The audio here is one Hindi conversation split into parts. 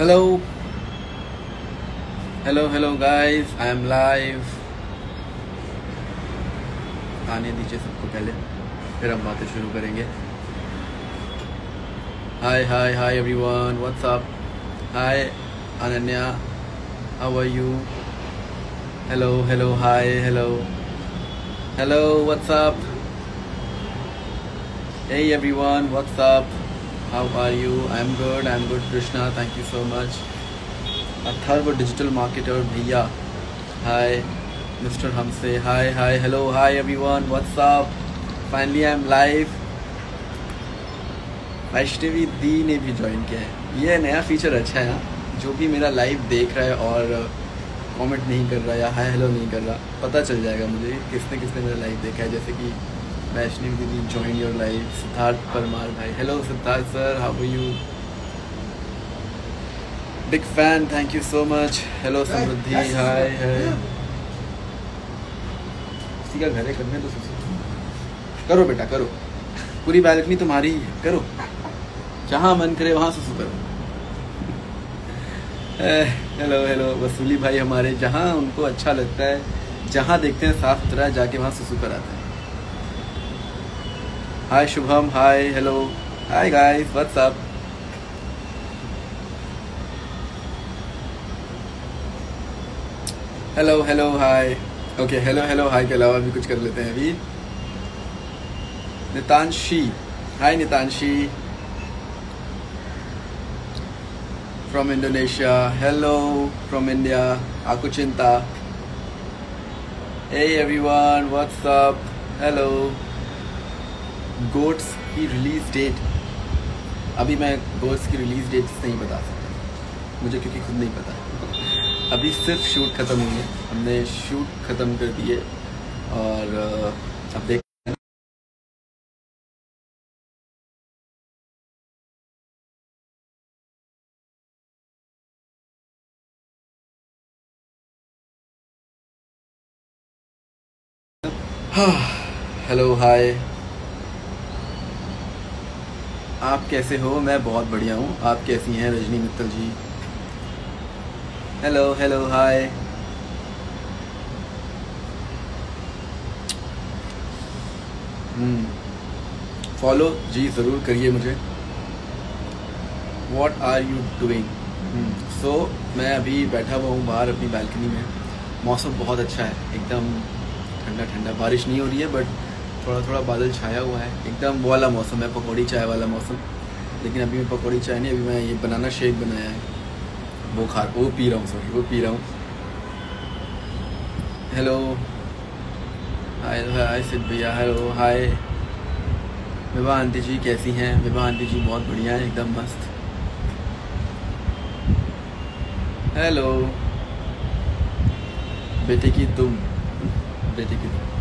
Hello hello hello guys I am live आने दीजिए सबको पहले फिर हम बातें शुरू करेंगे। Hi hi hi everyone what's up hi Ananya how are you hello hello hi hello hello what's up Hey everyone, what's up? How are you? I'm good, I'm good Krishna, thank you so much. Atharv digital marketer भैया हाय मिस्टर हमसे hi hi hello hi everyone what's up finally I am live Vaishnavi दी ने भी ज्वाइन किया है। ये नया फीचर अच्छा है हाँ। जो भी मेरा लाइव देख रहा है और कमेंट नहीं कर रहा या हाय हेलो नहीं कर रहा पता चल जाएगा मुझे किसने किसने मेरा लाइव देखा है। जैसे कि वैष्णवी दीदी join your live Siddharth Parmar भाई। Hello Siddharth sir how are you big fan thank you so much hello Samriddhi hi hi किसी का घर है करने तो सुसु करो बेटा करो। पूरी बैल्कनी तुम्हारी ही है करो। जहाँ मन करे वहाँ सुसु करो। हेलो हेलो वसूली भाई हमारे जहाँ उनको अच्छा लगता है जहाँ देखते हैं साफ़ सुथरा जाके वहाँ सुसु कराते हैं। Hi Shubham hi hello hi guys what's up hello hello hi okay hello hello hi के अलावा भी कुछ कर लेते हैं अभी। Nitanshi. Hi Nitanshi. From Indonesia hello from India Hey everyone, what's up? Hello. गोट्स की रिलीज़ डेट अभी मैं गोट्स की रिलीज़ डेट नहीं बता सकता। मुझे क्योंकि खुद नहीं पता। अभी सिर्फ़ शूट ख़त्म हुई है। हमने शूट ख़त्म कर दिए और अब देख हेलो हाय आप कैसे हो? मैं बहुत बढ़िया हूँ। आप कैसी हैं? Rajni Mittal ji. Hello hello hi follow जी, ज़रूर करिए मुझे। What are you doing so मैं अभी बैठा हुआ हूँ बाहर अपनी बैल्कनी में। मौसम बहुत अच्छा है। एकदम ठंडा ठंडा बारिश नहीं हो रही है बट थोड़ा थोड़ा बादल छाया हुआ है। एकदम वो वाला मौसम है, पकौड़ी चाय वाला मौसम। लेकिन अभी मैं पकौड़ी चाय नहीं, अभी मैं ये बनाना शेक बनाया है। वो खा, वो पी रहा हूँ सॉरी वो पी रहा हूँ। हेलो हाय हाय सिद्ध भैया हेलो हाय विवाह आंटी जी कैसी हैं? विवाह आंटी जी बहुत बढ़िया है, एकदम मस्त। हेलो बेटे की तुम, बेटे की तुम।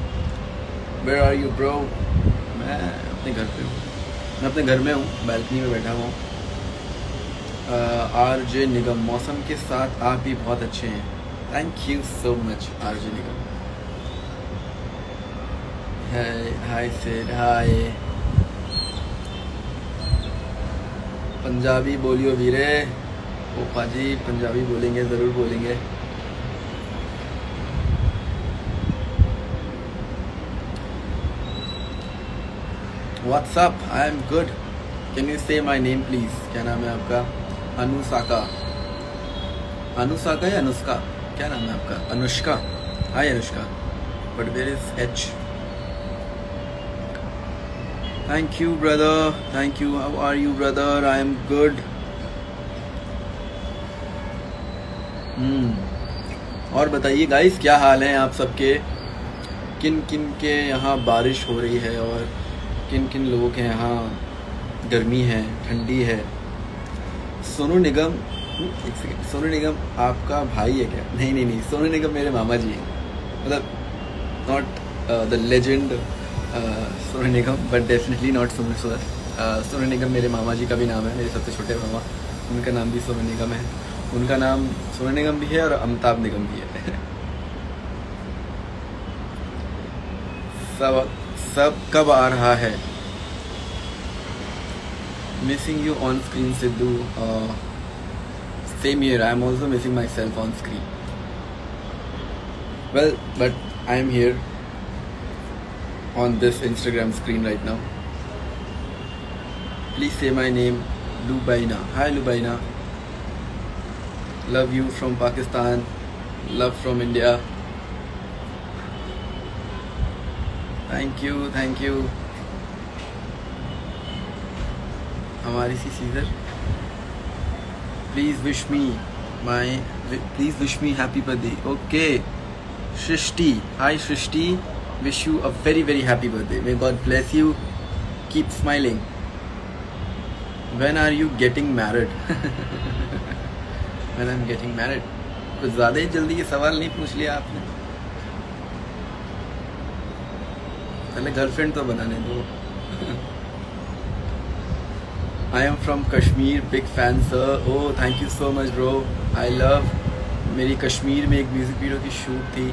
वेर आर यू ब्रो मैं अपने घर पे हूँ। मैं अपने घर में हूँ बैल्कनी में बैठा हुआ आर जे निगम, मौसम के साथ आप भी बहुत अच्छे हैं। Thank you so much R J Nigam hi said hi Punjabi बोलियो वीरे। ओपा जी पंजाबी बोलेंगे, ज़रूर बोलेंगे। What's up I am good can you say my name please क्या नाम है आपका? अनुसाका। अनुसाका या अनुष्का? क्या नाम है आपका? Anushka. Hi Anushka. But where is H thank you brother thank you how are you brother I am good और बताइए गाइस क्या हाल है आप सबके? किन किन के यहाँ बारिश हो रही है और किन किन लोगों के यहाँ गर्मी है, ठंडी है? सोनू निगम, एक सेकेंड सोनू निगम आपका भाई है क्या? नहीं नहीं नहीं, सोनू निगम मेरे मामा जी हैं। मतलब not the legend Sonu Nigam but definitely not Sonu sir Sonu Nigam मेरे मामा जी का भी नाम है, मेरे सबसे छोटे मामा। उनका नाम भी सोनू निगम है। उनका नाम सोनू निगम भी है और अमिताभ निगम भी है। सब सब कब आ रहा है? Missing you on screen Sidhu same here I am also missing myself on screen well but I am here on this Instagram screen right now please say my name Lubaina hi Lubaina love you from Pakistan love from India thank you thank you हमारी सी scissor. Please wish me my please wish me happy birthday okay Srishti hi Srishti wish you a very very happy birthday may God bless you keep smiling when are you getting married when I am getting married कुछ ज़्यादा ही जल्दी ये सवाल नहीं पूछ लिया आपने। पहले गर्लफ्रेंड तो बनाने दो I am from Kashmir big fan sir oh thank you so much bro I love मेरी कश्मीर में एक म्यूज़िक वीडियो की शूट थी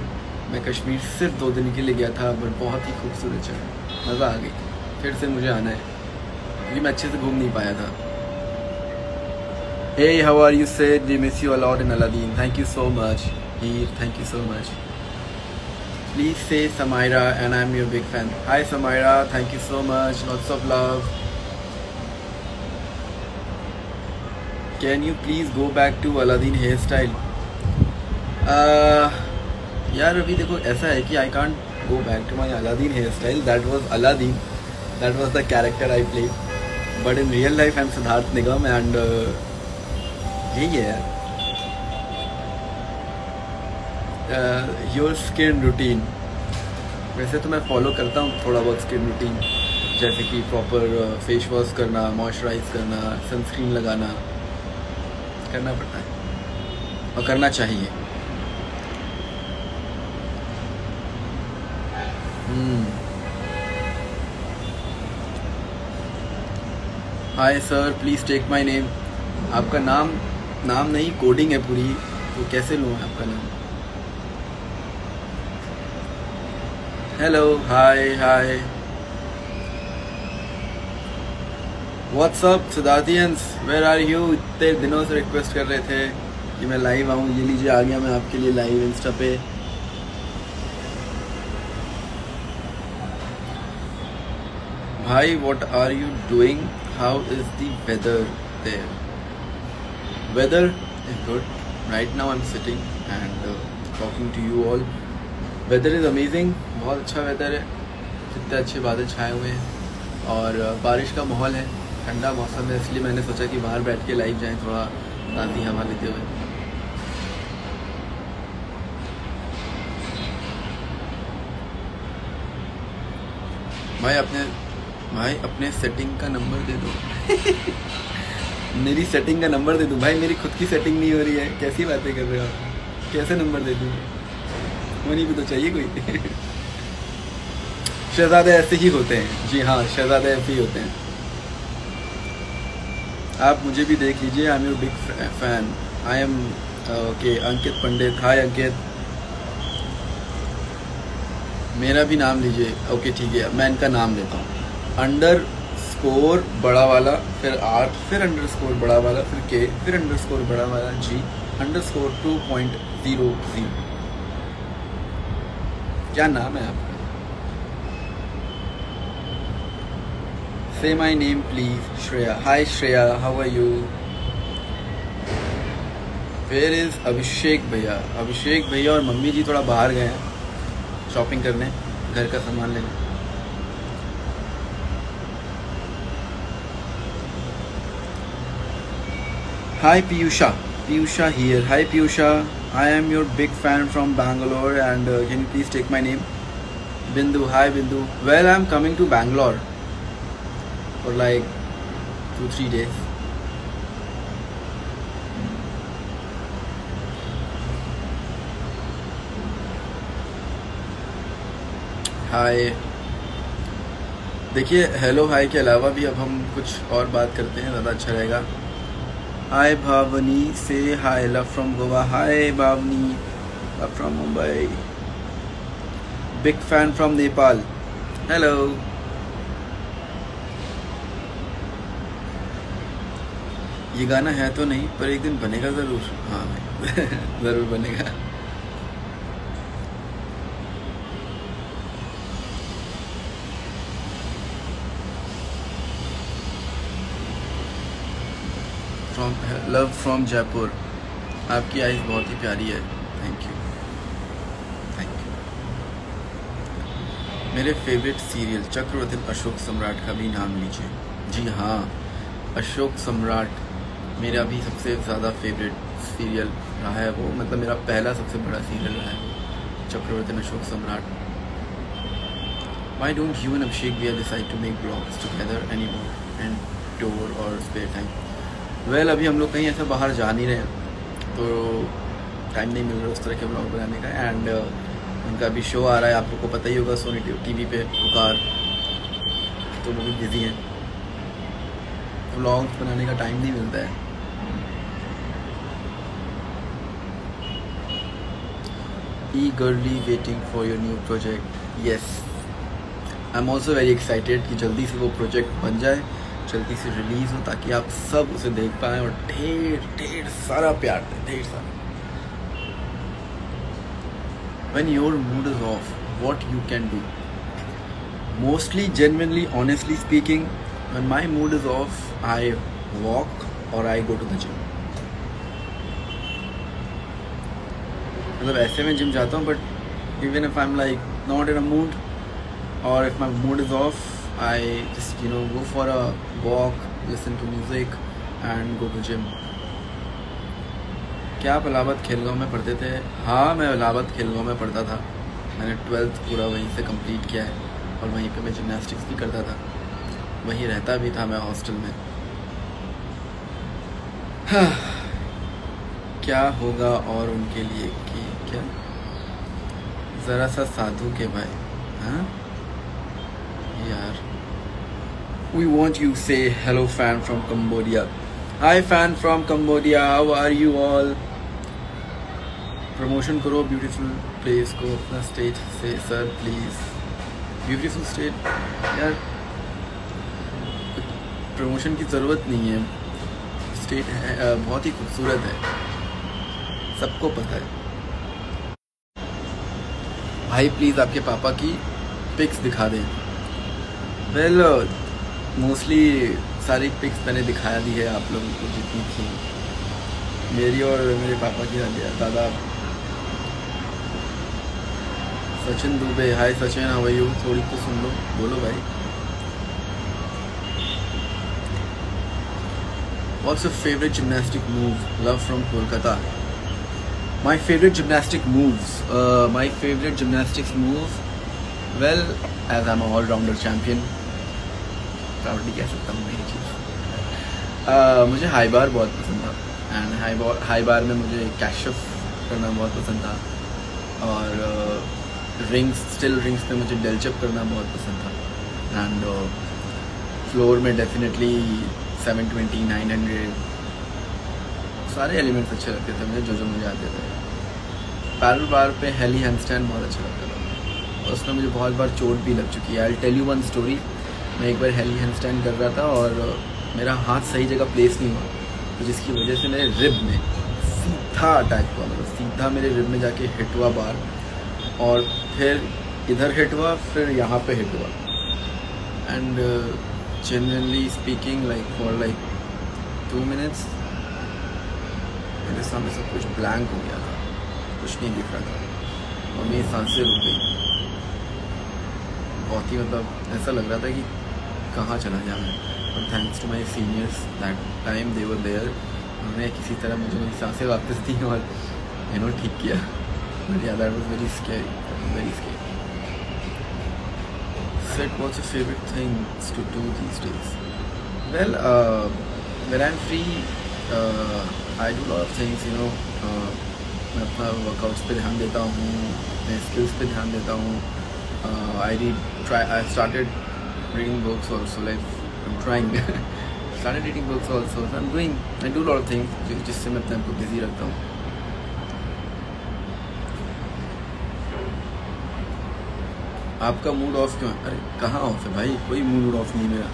मैं कश्मीर सिर्फ़ दो दिन के लिए गया था बट बहुत ही खूबसूरत जगह मज़ा आ गई फिर से मुझे आना है क्योंकि मैं अच्छे से घूम नहीं पाया था Hey, how are you? Said we miss you a lot in Aladdin. Thank you so much. Here, thank. Please say Samaira, and I'm your big fan. Hi, Samaira. Thank you so much. Lots of love. Can you please go back to Aladdin hairstyle? Uh, यार अभी देखो ऐसा है कि I can't go back to my Aladdin hair style that was Aladdin that was the character I play but in real life I am Siddharth Nigam and यही है योर स्किन रूटीन वैसे तो मैं फॉलो करता हूँ थोड़ा बहुत स्किन रूटीन जैसे कि प्रॉपर फेस वॉश करना मॉइस्चराइज करना सनस्क्रीन लगाना, करना पड़ता है। और करना चाहिए। Hi sir please take my name आपका नाम नाम नहीं कोडिंग है पूरी तो कैसे लूँ आपका नाम? Hello, hi, hi. What's up, Siddharthians? Where are इतने दिनों से रिक्वेस्ट कर रहे थे कि मैं लाइव आऊँ। ये लीजिए आ गया मैं आपके लिए लाइव इंस्टा पे। भाई what are you doing how is there there weather is good right now I am sitting and talking to you all Weather is amazing बहुत अच्छा वेदर है। कितने अच्छे बादल छाए हुए हैं। और बारिश का माहौल है। ठंडा मौसम है, इसलिए मैंने सोचा कि बाहर बैठ के लाइव जाएँ, थोड़ा ताज़ी हवा लेते हुए। भाई, अपने भाई, अपने सेटिंग का नंबर दे दो। मेरी सेटिंग का नंबर दे दो। भाई, मेरी खुद की सेटिंग नहीं हो रही है। कैसी बातें कर रहे हो आप? कैसे नंबर दे दूँ? होनी भी तो चाहिए कोई? शहजादे ऐसे ही होते हैं। जी हाँ शहजादे ऐसे ही होते हैं। आप मुझे भी देख लीजिए I am your big fan I am okay Ankit Pandit hi Ankit मेरा भी नाम लीजिए। ओके ठीक है। मैं इनका नाम लेता हूँ। अंडर स्कोर बड़ा वाला, फिर आर फिर अंडर स्कोर बड़ा वाला, फिर के फिर अंडर स्कोर बड़ा वाला जी underscore two point zero zero क्या नाम है आपका? Say my name please Shreya hi Shreya how are you where is Abhishek भैया अभिषेक भैया और मम्मी जी थोड़ा बाहर गए हैं शॉपिंग करने घर का सामान लेने। Hi Piyusha Piyusha here Hi Piyusha, I am your big fan from Bangalore and can you please take my name Bindu hi Bindu well I am coming to Bangalore for like two three days hi देखिए हेलो हाय के अलावा भी अब हम कुछ और बात करते हैं, ज़्यादा अच्छा रहेगा। Hi Bhavani say hi love from Goa hi Bhavani love from Mumbai big fan from Nepal hello ये गाना है तो नहीं, पर एक दिन बनेगा ज़रूर। हाँ ज़रूर बनेगा। फ्रॉम लव फ्रॉम जयपुर आपकी आइज़ बहुत ही प्यारी है। थैंक यू थैंक यू मेरे फेवरेट सीरियल चक्रवर्ती अशोक सम्राट का भी नाम लीजिए। जी हाँ अशोक सम्राट मेरा भी सबसे ज़्यादा फेवरेट सीरियल रहा है। वो मतलब मेरा पहला सबसे बड़ा सीरियल रहा है। चक्रवर्ती अशोक सम्राट। Why don't you and Abhishek Bia decide to make vlogs together anymore and tour or spare time? Well well, अभी हम लोग कहीं ऐसा बाहर जा नहीं रहे हैं। तो टाइम नहीं मिल रहा उस तरह के ब्लॉग बनाने का। एंड uh, उनका अभी शो आ रहा है। आप लोग को पता ही होगा सोनी टीवी पे पुकार। तो वो भी बिज़ी हैं। ब्लॉग्स बनाने का टाइम नहीं मिलता है। Eagerly waiting for your new project project. I am also very excited कि जल्दी से वो प्रोजेक्ट बन जाए। जल्दी से रिलीज़ हो ताकि आप सब उसे देख पाए और ढेर ढेर सारा प्यार दें ढेर सारा। When your mood is off what you can do mostly genuinely honestly speaking one my mood is off I walk और I go to the gym मतलब ऐसे में जिम जाता हूँ but even if I am like not in a mood और if my mood is off I just you know go for a walk, listen to music and go to gym. क्या आप इलाहाबाद खेल गाँव में पढ़ते थे? हाँ मैं इलाहाबाद खेल गाँव में पढ़ता था। मैंने ट्वेल्थ पूरा वहीं से कंप्लीट किया है और वहीं पे मैं जिमनास्टिक्स भी करता था। वहीं रहता भी था मैं हॉस्टल में। हाँ, क्या होगा और उनके लिए कि क्या? ज़रा सा साधु के भाई हाँ? यार। We want you say hello, fan from Cambodia. Hi, fan from Cambodia. How are you all? Promotion करो ब्यूटीफुल प्लेस को, अपना स्टेट से सर प्लीज़ ब्यूटीफुल स्टेट यार प्रमोशन की ज़रूरत नहीं है। स्टेट है बहुत ही खूबसूरत है। सबको पता है। भाई प्लीज़ आपके पापा की पिक्स दिखा दें। वेल well, मोस्टली सारी पिक्स मैंने दिखाया दी है आप लोगों को जितनी थी मेरी और मेरे पापा की दादा सचिन दुबे हाय सचिन हाँ यू थोड़ी तो सुन लो बोलो भाई What's your favorite gymnastic move? Love from Kolkata. My favorite gymnastic moves. Uh, my favorite gymnastics move. Well, as I'm a all-rounder champion, proudly कह सकता हूँ मेरी चीज़। मुझे हाई बार बहुत पसंद था। And high bar high bar में मुझे कैशअप करना बहुत पसंद था। और रिंग्स स्टिल रिंग्स में मुझे डेलचअप करना बहुत पसंद था। एंड फ्लोर में definitely seven twenty nine hundred सारे एलिमेंट्स अच्छे लगते थे मुझे जो जो मुझे आते थे। पैरल बार पे हेली हैंड स्टैंड बहुत अच्छा लगता था। उसमें मुझे बहुत बार चोट भी लग चुकी है। I tell you one story मैं एक बार हेली हैंड स्टैंड कर रहा था और मेरा हाथ सही जगह प्लेस नहीं हुआ। तो जिसकी वजह से मेरे रिब में सीधा अटैक हुआ मतलब सीधा मेरे रिब में जाके हिट हुआ बार और फिर इधर हिट हुआ, फिर यहाँ पे हिट हुआ। And generally speaking like for like two minutes मेरे सामने सब कुछ ब्लैंक हो गया था। कुछ नहीं दिख रहा था। और मेरी साँसें रुक गई। बहुत ही मतलब ऐसा लग रहा था कि कहाँ चला जाना और thanks to my seniors that time they were there उन्होंने किसी तरह मुझे मेरी साँसें वापस दी और यू नो ठीक किया। But yeah that was very scary very scary said what's your favorite things to do these days. Well uh, when i'm free uh, i do a lot uh, मैं अपना वर्कआउट्स पे ध्यान देता हूँ अपने स्किल्स पे ध्यान देता हूँ। I read try I started reading books also, like, I'm trying. Started reading books also. So I'm doing, I do a lot of things. जिससे मैं अपने आप को बिज़ी रखता आपका मूड ऑफ़ क्यों अरे, कहाँ ऑफ़ है भाई? कोई मूड ऑफ़ नहीं मेरा।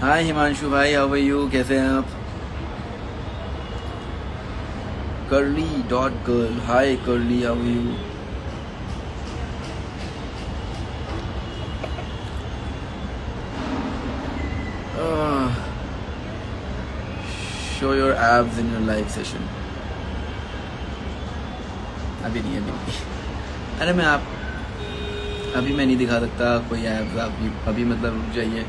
हाय हिमांशु भाई हाउ आर यू कैसे हैं आप? Curly dot girl hi curly how are you show your abs in your live session. अभी नहीं अभी नहीं। अरे मैं आप अभी मैं नहीं दिखा सकता, कोई एब्स आप अभी मतलब रुक जाइए।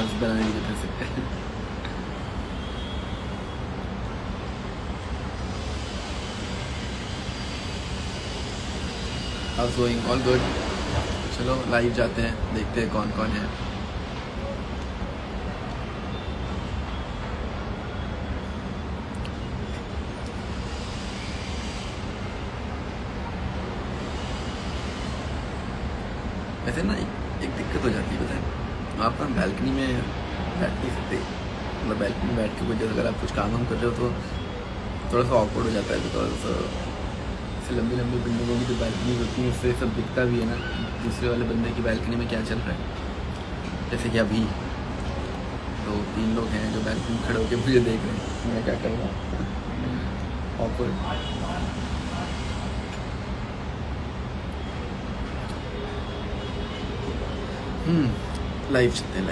एब्स बनाने के लिए हाउस गोइंग ऑल गुड चलो लाइव जाते हैं, देखते हैं कौन कौन है। वैसे ना एक दिक्कत हो जाती है बताएँ आप ना बैल्कनी में बैठ नहीं सकते। मतलब बैल्कनी में बैठ के कोई अगर आप कुछ काम वाम कर रहे हो तो थोड़ा सा ऑकवर्ड हो जाता है बिकॉज़ ऐसे लंबी लंबी बिल्डिंगों की जो बैल्कनी होती है, उससे सब दिखता भी है ना। दूसरे वाले बंदे की बैल्कनी में क्या चल रहा है? जैसे कि अभी तो तीन लोग हैं जो बैल्कनी में खड़े होकर मुझे देख रहे हैं। मैं क्या कर रहा हूँ ऑकवर्ड हम्म जीते चलते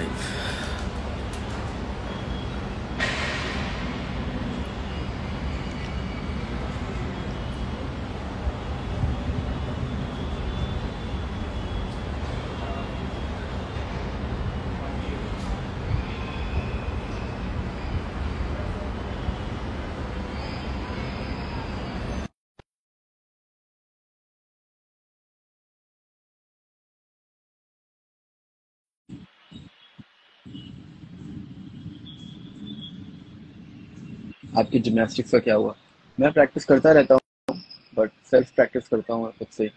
आपकी जिमनास्टिक्स का क्या हुआ? मैं प्रैक्टिस करता रहता हूँ बट सेल्फ प्रैक्टिस करता हूँ खुद से।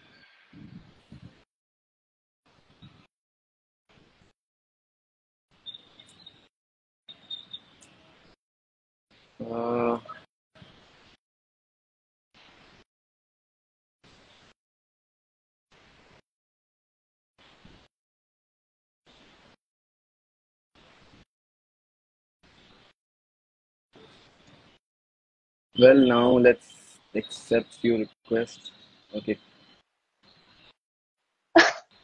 Well, now let's accept your request. Okay.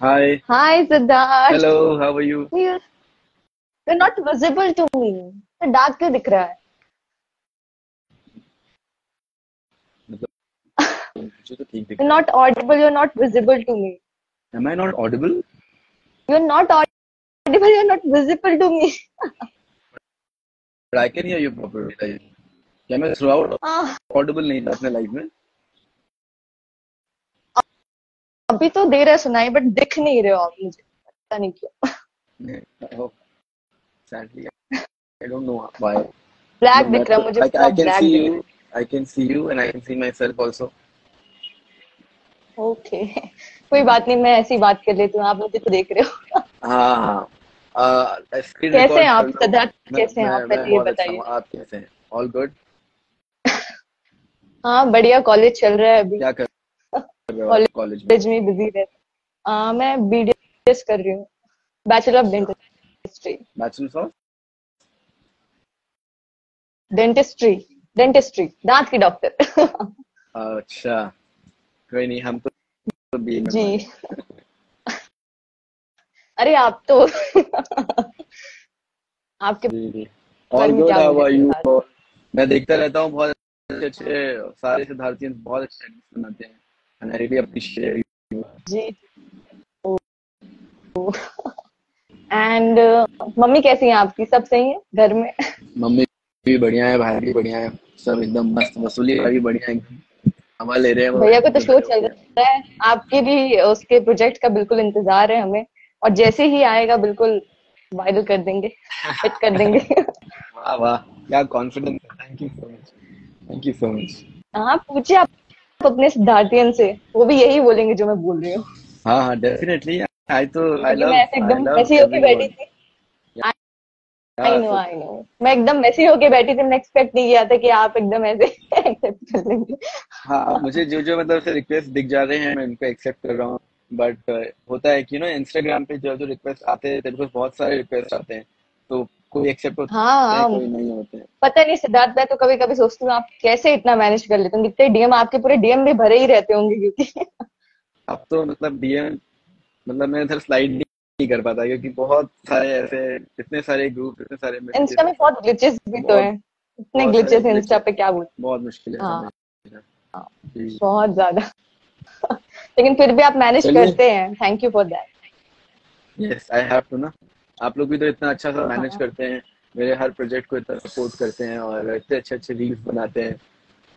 Hi. Hi, Siddharth. Hello, how are you? You're, you're not visible to me. तो डार्क क्यों दिख रहा है मुझे तो ठीक दिख You're not audible. You're not visible to me. Am I not audible? You're not audible. You're not visible to me. But I can hear you properly. Like, क्या मैं थ्रू आउट ऑडिबल नहीं था अपने लाइफ में? अभी तो दे रहे सुनाई बट दिख नहीं रहे हो आप मुझे। पता नहीं क्यों। sadly I don't know why. Black दिख रहा है मुझे see दिख you I can see you and I can see myself also. रहा है ओके कोई बात नहीं मैं ऐसी बात कर लेती हूँ आप मुझे तो देख रहे हो। हाँ हाँ। स्क्रीन कैसे हैं आप सिद्धार्थ कैसे हैं आप पहले ये अच्छा बताइए। आप कैसे हैं? ऑल गुड हाँ बढ़िया कॉलेज चल रहा है अभी। क्या कर कॉलेज में? बिज़ी रहता आ, मैं बीडीएस कर रही हूँ। Bachelor of dentistry bachelors of dentistry dentistry दांत की डॉक्टर अच्छा। कोई नहीं हम तो, तो बी जी। अरे आप तो आपके जी जी। मैं देखता रहता हूँ बहुत अच्छे अच्छे सारे सिद्धार्थियंस बहुत अच्छे एडिट्स बनाते हैं। एंड आई रियली अप्रिशिएट जी। एंड मम्मी कैसी हैं आपकी? सब सही है घर में? मम्मी भी बढ़िया है भाई भी बढ़िया है। सब एकदम मस्त वसूली भी बढ़िया है। हवा ले रहे हैं भैया को तो शो चल रहा है। आपके भी उसके प्रोजेक्ट का बिल्कुल इंतज़ार है हमें। और जैसे ही आएगा बिल्कुल वायरल कर देंगे। हिट कर देंगे। वाह वाह। क्या confidence thank you so much thank you so much हाँ पूछिए आप अपने सिद्धार्थियन से। वो भी यही बोलेंगे जो मैं बोल रही हूँ। हाँ हाँ डेफिनेटली आई तो आई लव मैं एकदम ऐसी होके बैठी थी। आई नो आई नो मैं एकदम ऐसी होके बैठी थी मैं एक्सपेक्ट नहीं किया था कि आप एकदम ऐसे एक्सेप्ट कर लेंगे। हाँ मुझे जो जो मतलब से रिक्वेस्ट दिख जा रहे हैं मैं उनको एक्सेप्ट कर रहा हूँ। बट uh, होता है कि ना इंस्टाग्राम पे जो जो रिक्वेस्ट आते हैं तेरे को बहुत सारे रिक्वेस्ट आते हैं। तो कोई एक्सेप्ट होता हाँ है कोई नहीं होते हैं। पता नहीं सिद्धार्थ मैं तो कभी कभी सोचती हूँ आप कैसे इतना मैनेज कर लेते हो? कितने डीएम आपके पूरे डीएम भी भरे ही रहते होंगे क्योंकि। अब तो मतलब डीएम मतलब मैं इधर स्लाइड नहीं कर पाता क्योंकि बहुत सारे ऐसे इतने सारे ग्रुप इतने सारे इंस्टा में बहुत ग्लिचेस भी तो है। इतने ग्लिचेस इंस्टा पे क्या बोल बहुत मुश्किल है। हाँ। हाँ। बहुत ज़्यादा। लेकिन फिर भी आप मैनेज करते हैं। Thank you for that yes I have to ना। आप लोग भी तो इतना अच्छा सा मैनेज हाँ। करते हैं। मेरे हर प्रोजेक्ट को इतना सपोर्ट करते हैं और इतने अच्छे अच्छे रील्स बनाते हैं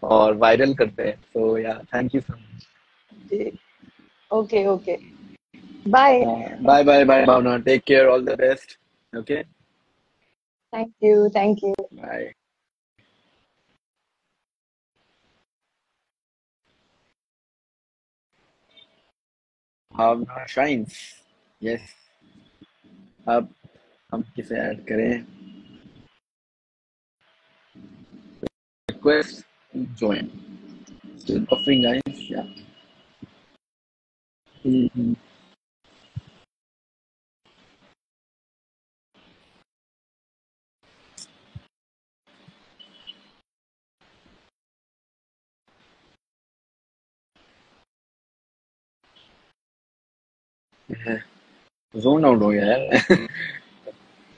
और वायरल करते हैं। तो yeah thank you so much okay okay bye bye bye bye Bhavna take care all the best okay thank you thank you bye Bhavna shines yes अब हम किसे ऐड करें? Request join offering guys zone out हो गया यार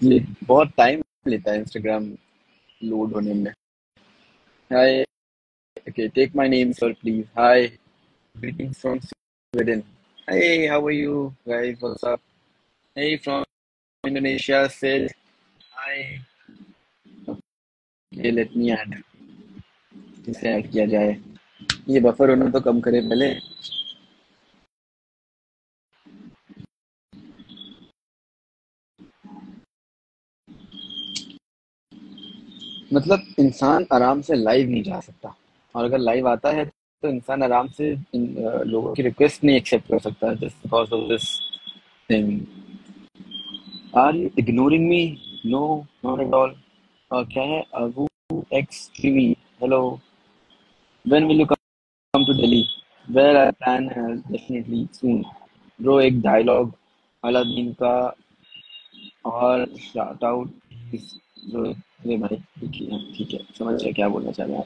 ये हम्म। बहुत टाइम लेता है इंस्टाग्राम लोड होने में। Hi okay take my name sir please hi greetings from Sweden hey how are you guys what's up hey from Indonesia said hi ये लेट मी ऐड इसे ऐड किया जाए। ये बफर होना तो कम करे पहले। मतलब इंसान आराम से लाइव नहीं जा सकता। और अगर लाइव आता है तो इंसान आराम से इन, अ, लोगों की रिक्वेस्ट नहीं एक्सेप्ट कर सकता just because of this thing are you ignoring me no not at all क्या है? Abu X TV hello when will you come to Delhi where I plan definitely soon bro एक डायलॉग अलादीन का और शाउट आउट अरे भाई, ठीक है ठीक है, समझ गया क्या बोलना चाह रहे हैं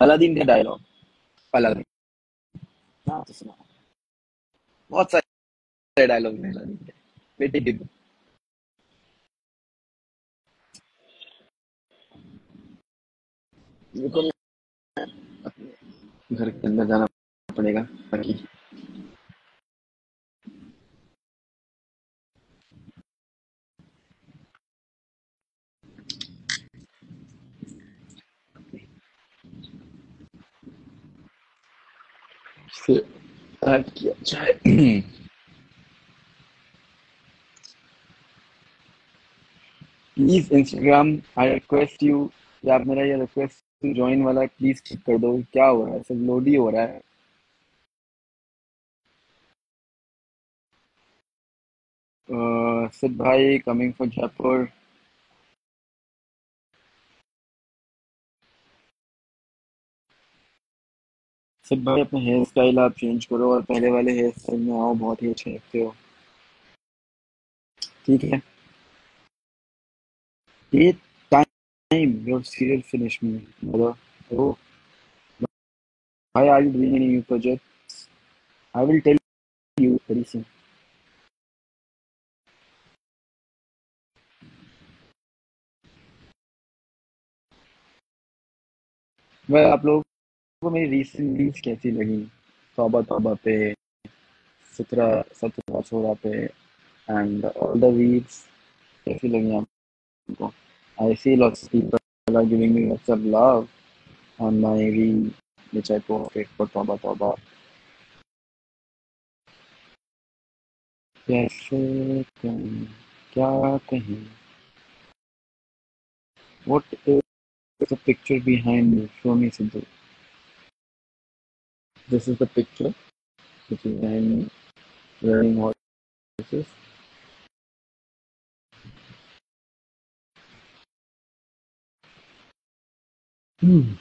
अलादीन का डायलॉग अलादीन। हाँ तो सुना। बहुत सारे डायलॉग हैं अलादीन के। बेटे घर के अंदर जाना पड़ेगा, ताकि से किया जाए please Instagram I request you आप मेरा ये रिक्वेस्ट ज्वाइन वाला प्लीज़ ठीक कर दो, क्या हो रहा है? सब लोड ही हो रहा है। सिद्ध भाई कमिंग फ्रॉम जयपुर सिद्ध भाई अपने हेयर स्टाइल आप चेंज करो और पहले वाले हेयर स्टाइल में आओ, बहुत ही अच्छे लगते हो। ठीक है? ये टाइम योर सीरियल फिनिश में oh. Why are you doing any new projects? I will tell you very soon. Well, आप लोगों को मेरी रीसेंट कैसी लगी? तौबा तौबा पे, सत्रह सत्रह सोलह पे एंड ऑल द वीक्स कैसी लगी आपको? I see lots people are giving me lots of love on my री which I posted for Tauba Tauba कैसे कहें क्या कहें? What is the picture behind me show me Sidhu this is the picture which is nine running horses hmm.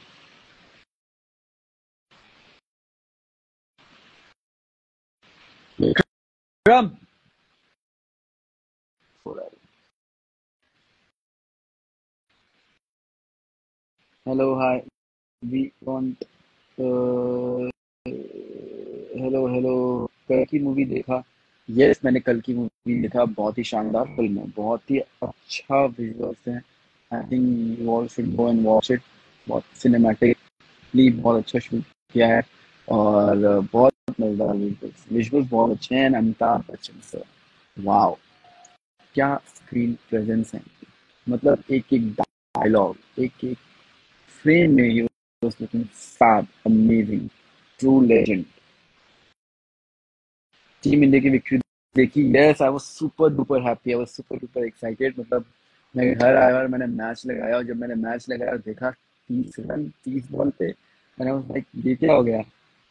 Come. Hello, hi. We want uh, hello hello कल की मूवी देखा? यस मैंने कल की मूवी देखा। बहुत ही शानदार फ़िल्म है। बहुत ही अच्छा विजुअल्स है। I think you all should go and watch it बहुत सिनेमैटिकली बहुत अच्छा शूट किया है। और बहुत मज़ेदार विजुअल्स विजुअल्स बहुत अच्छे हैं अमिताभ बच्चन सर वाओ क्या स्क्रीन प्रेजेंस है। मतलब एक एक डायलॉग एक एक फ्रेम में you was looking fab, true legend. Team India की विक्ट्री देखी yes I was super duper happy I was super duper excited मतलब मैं घर आया और मैंने मैच लगाया और जब मैंने मैच लगाया और देखा तीस रन तीस बॉल पे, मैंने लाइक ये क्या हो गया?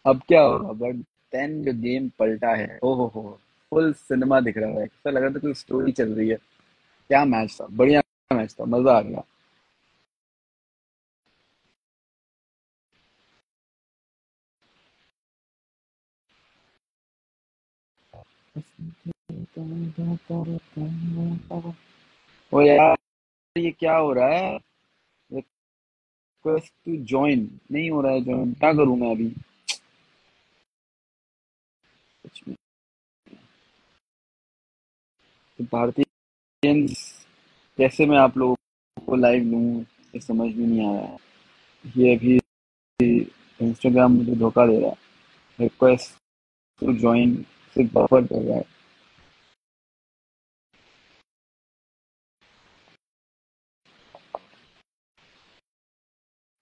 अब क्या होगा बट देन जो गेम पलटा है ओ हो हो फुल सिनेमा दिख रहा है। ऐसा लग रहा था कोई स्टोरी चल रही है। क्या मैच था? बढ़िया मैच था, मज़ा आ गया। ओ यार, ये क्या हो रहा है? रिक्वेस्ट टू ज्वाइन नहीं हो रहा है ज्वाइन क्या करूँ मैं अभी? तो भारतीय कैसे मैं आप लोगों को लाइव लूँ? ये समझ में नहीं आ रहा है ये अभी इंस्टाग्राम मुझे धोखा दे रहा है। रिक्वेस्ट टू ज्वाइन सिर्फ़ बफर रहा है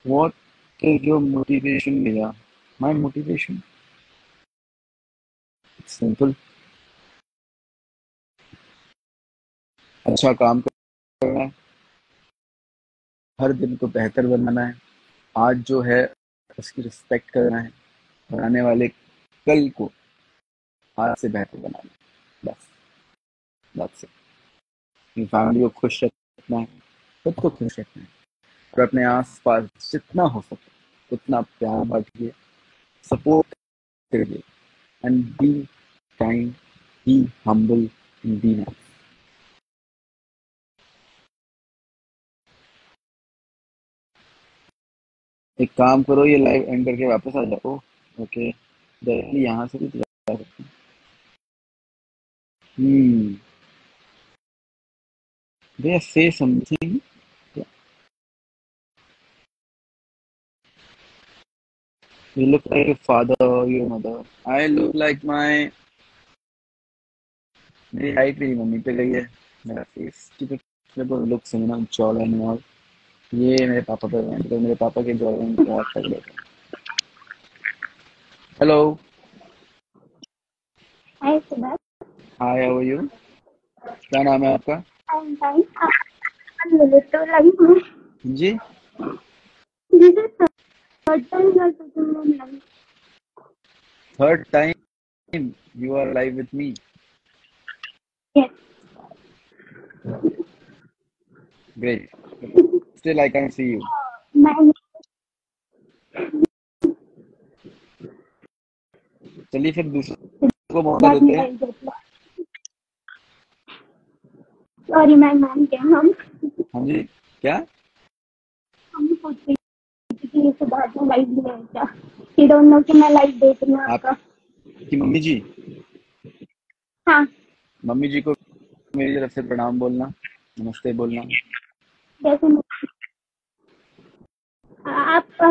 What is your motivation, भैया? My motivation? It's अच्छा काम करना है। हर दिन को बेहतर बनाना है। आज जो है उसकी रिस्पेक्ट करना है। और आने वाले कल को। आज से बेहतर बनाना बस। बस अपनी फैमिली को खुश रखना है, खुद को खुश रखना है। और अपने आस पास जितना हो सके, उतना प्यार बांटिए सपोर्ट करिए। And be kind be humble and be nice एक काम करो, ये लाइव एंड करके वापस आ जाओ। ओके डायरेक्टली यहाँ से भी जा सकते हैं। Hmm. They say something. Yeah. You look like your father or your mother. I look like my मेरी हाइट मेरी मम्मी पे गई है। मेरा फेस की पिक्चर को लुक से ना जॉ लाइन और ये मेरे पापा पे गए तो मेरे पापा के जॉ लाइन बहुत तगड़े थे hello hi Siddharth hi how you क्या नाम है आपका? आई जी। Third time you are live with me great. Still i can't see you. चलिए फिर दूसरे को मौका देते हैं। सॉरी मैं मैम के हम? हाँ जी क्या? हम पूछ रही थी कि ये सिद्धार्थ में लाइव भी है क्या ही डोंट नो कि मैं लाइव देख रही हूँ आपका। की मम्मी जी? हाँ। मम्मी जी को मेरी तरफ़ से प्रणाम बोलना नमस्ते बोलना। जैसे आप अ,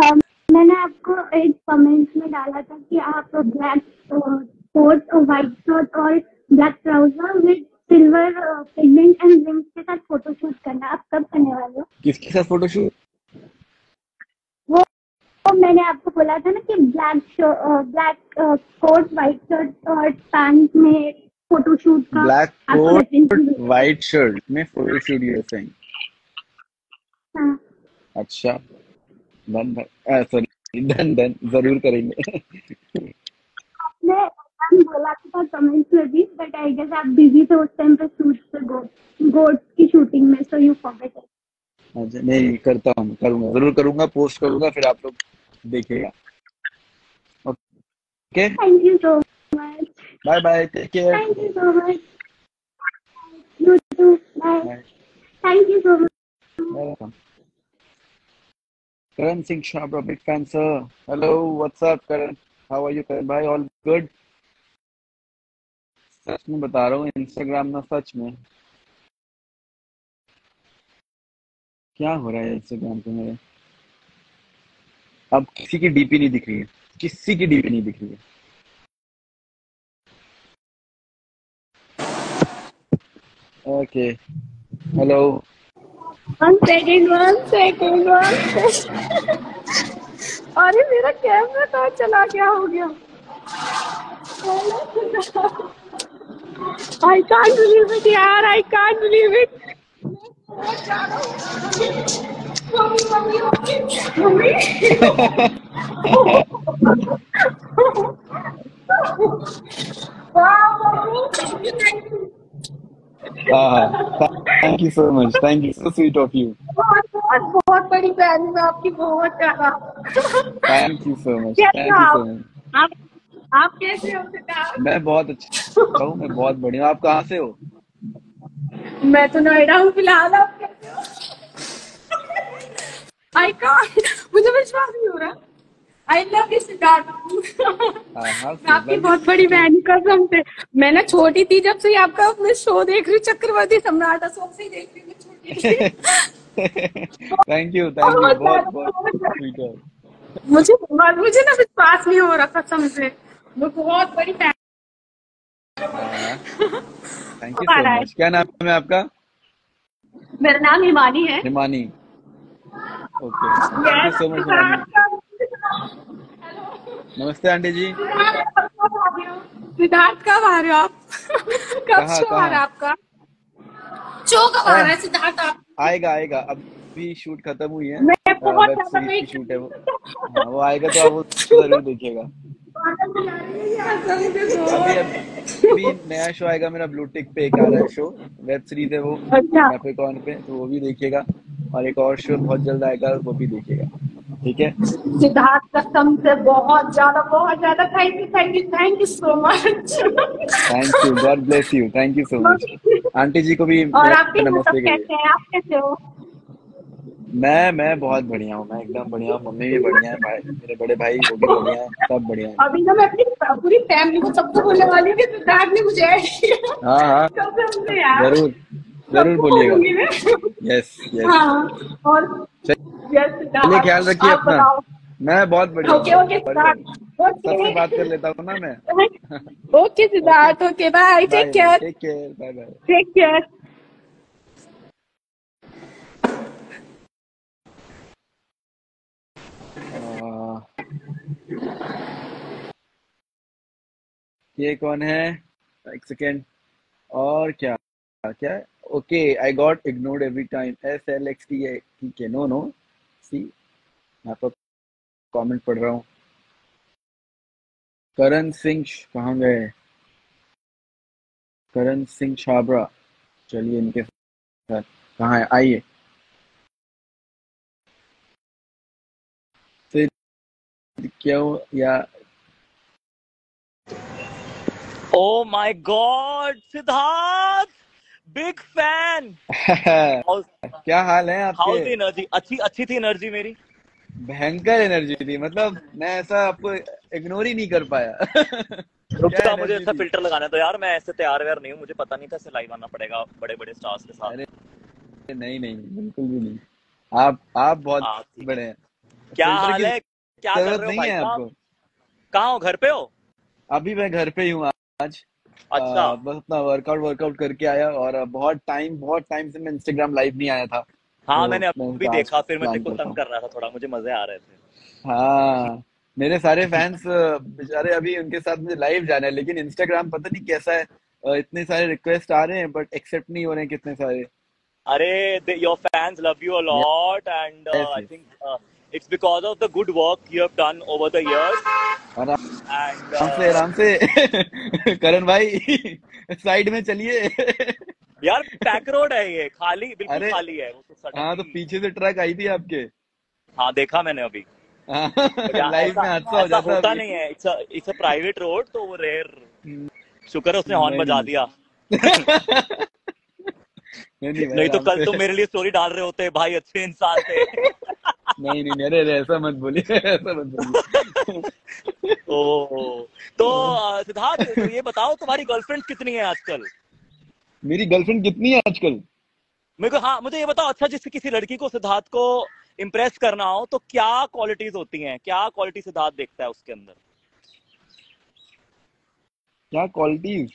मैंने आपको एक कमेंट में डाला था कि आप ब्लैक कोट व्हाइट शर्ट और black trouser with silver pigment and rings के साथ फ़ोटो शूट करना। आप कब करने वाले हो? किसके साथ फोटोशूट वो वो मैंने आपको बोला था ना कि black black coat white shirt और पैंट में फ़ोटो शूट का ब्लैक कोट व्हाइट शर्ट में फोटोशूट यू सेइंग हाँ। अच्छा। डन सॉरी डन डन ज़रूर करेंगे। मैं मैम बोला था कमेंट्स में भी बट आई गेस आप बिज़ी थे उस टाइम पे शूट पे गो गोट की शूटिंग में सो यू फॉरगेट इट अच्छा नहीं करता हूँ करूँगा ज़रूर करूँगा पोस्ट करूँगा फिर आप लोग देखिएगा। Okay thank you so much bye bye take care thank you so much you too bye thank you so much welcome Karan Singh Shabra, big fan, sir. Hello, what's up, Karan? How are you, Karan? Bhai? All good? सच में बता रहा हूँ इंस्टाग्राम में सच में। क्या हो रहा है इंस्टाग्राम पे मेरे? अब किसी की डीपी नहीं दिख रही है। किसी की डीपी नहीं दिख रही है। Okay hello second, one second, one second. अरे मेरा कैमरा कहाँ चला? गया हो गया? आई कांट बिलीव इट यार I can't believe it mummy mummy thank you so much thank you so sweet of you बहुत बहुत बहुत बड़ी फ़ैन हूँ मैं आपकी बहुत ज़्यादा थैंक यू सो मच कैसे थैंक हो यू सो आप मच आप कैसे हो सिद्धार्थ मैं बहुत अच्छा हूँ मैं बहुत बढ़िया आप कहाँ से हो? मैं तो नोएडा हूँ फ़िलहाल आप कैसे हो? आई मुझे विश्वास नहीं हो रहा। आई लव यू सिद्धार्थ हाँ हाँ आपकी बहुत बड़ी बहन कसम से मैं ना छोटी थी जब से आपका अपने शो देख रही हूँ चक्रवर्ती सम्राट अशोक से देख रही हूँ थी। थैंक यू थैंक यू बहुत बहुत मुझे मुझे ना विश्वास नहीं हो रहा कसम से मैं बहुत बड़ी थैंक यू सो मच क्या नाम है आपका? मेरा नाम हिमानी है। Himani. Okay thank you so much Himani. नमस्ते आंटी जी। सिद्धार्थ कब आ रहे हो आप? कब शो आ रहा है आपका? शो कब आ रहा है सिद्धार्थ आप? आएगा आएगा। अभी शूट खत्म हुई है। मैं बहुत ज़्यादा शूट है। वो। हाँ वो आएगा तो आप ज़रूर देखिएगा। अभी नया शो आएगा मेरा ब्लू टिक पे एक आ रहा है शो वेब सीरीज़ है वो अच्छा। कैप्रिकॉर्न पे तो वो भी देखिएगा। और एक और शो बहुत जल्द आएगा वो भी देखिएगा। ठीक है? सिद्धार्थ कसम से बहुत ज़्यादा बहुत ज़्यादा thank you thank you thank you so much thank you God bless you thank you so much aunty ji को भी और आपके सब नमस्ते कैसे हैं? आप कैसे हो? मैं मैं बहुत बढ़िया हूँ मैं एकदम बढ़िया हूँ मम्मी भी बढ़िया है भाई मेरे बड़े भाई वो भी बढ़िया है सब बढ़िया है। अभी ना मैं अपनी पूरी फैमिली को सबको बोलने वाली हूँ कि सिद्धार्थ ने मुझे हाँ हाँ। यार ज़रूर ज़रूर बोलिएगा। यस यस हाँ और चलिए ख्याल रखिए अपना। मैं बहुत बढ़िया ओके ओके सिद्धार्थ सबसे बात कर लेता हूँ ना मैं। Okay Siddharth okay bye take care take care bye bye take care ये कौन है? एक सेकेंड और क्या? क्या? Okay I got ignored every time S L X T A ठीक है नो नो सी मैं तो कमेंट पढ़ रहा हूँ। करण सिंह कहाँ गए? करण सिंह छाबरा चलिए इनके साथ। कहाँ है? आइए। क्यों या Oh my God, Siddharth big fan क्या हाल है हाउ द आपके एनर्जी अच्छी अच्छी थी एनर्जी मेरी. भयंकर एनर्जी थी. मतलब मैं ऐसा आपको इग्नोर ही नहीं कर पाया. रुक जा मुझे ऐसा। फ़िल्टर लगाना है तो यार मैं ऐसे तैयार व्यार नहीं हूँ मुझे पता नहीं था ऐसे लाइव आना पड़ेगा बड़े बड़े स्टार्स के साथ. अरे नहीं नहीं बिल्कुल भी नहीं. आप आप बहुत हाँ, बड़े हैं. क्या हाल है? क्या कर रहे हो भाई आपको. कहाँ हो? घर पे हो? अभी मैं घर पे ही हूँ. आज अच्छा। आ, बस अपना वर्कआउट वर्कआउट करके आया और बहुत टाइम बहुत टाइम से मैं इंस्टाग्राम लाइव नहीं आया था। हाँ तो मैंने अभी आज देखा फिर मैं को तंग कर रहा था थोड़ा मुझे मज़े आ रहे थे। हाँ मेरे सारे फैंस बेचारे अभी उनके साथ मुझे लाइव जाना है लेकिन इंस्टाग्राम पता नहीं कैसा है इतने सारे रिक्वेस्ट आ रहे हैं बट एक्सेप्ट नहीं हो रहे हैं कितने सारे। अरे your fans love you a lot and I think it's because of the good work you have done over the years आराम से आराम से। करण भाई साइड में चलिए। यार पैक रोड है ये खाली बिल्कुल अरे खाली है वो तो हाँ तो ही- पीछे से ट्रक आई थी आपके। हाँ देखा मैंने अभी। तो या- लाइव ऐसा- में हादसा हो जाता होता नहीं है it's it's a private road तो वो रेयर शुक्र है उसने हॉर्न बजा दिया। नहीं नहीं नहीं तो कल। तुम मेरे लिए स्टोरी डाल रहे होते भाई अच्छे इंसान थे। नहीं नहीं अरे ऐसा मत बोलिए ऐसा मत बोलिए। ओ तो सिद्धार्थ तो ये बताओ तुम्हारी गर्लफ्रेंड कितनी है आजकल? मेरी गर्लफ्रेंड कितनी है आजकल? मेरे को हाँ मुझे ये बताओ अच्छा जिससे किसी लड़की को सिद्धार्थ को इम्प्रेस करना हो तो क्या क्वालिटीज होती हैं? क्या क्वालिटी सिद्धार्थ देखता है उसके अंदर? क्या क्वालिटीज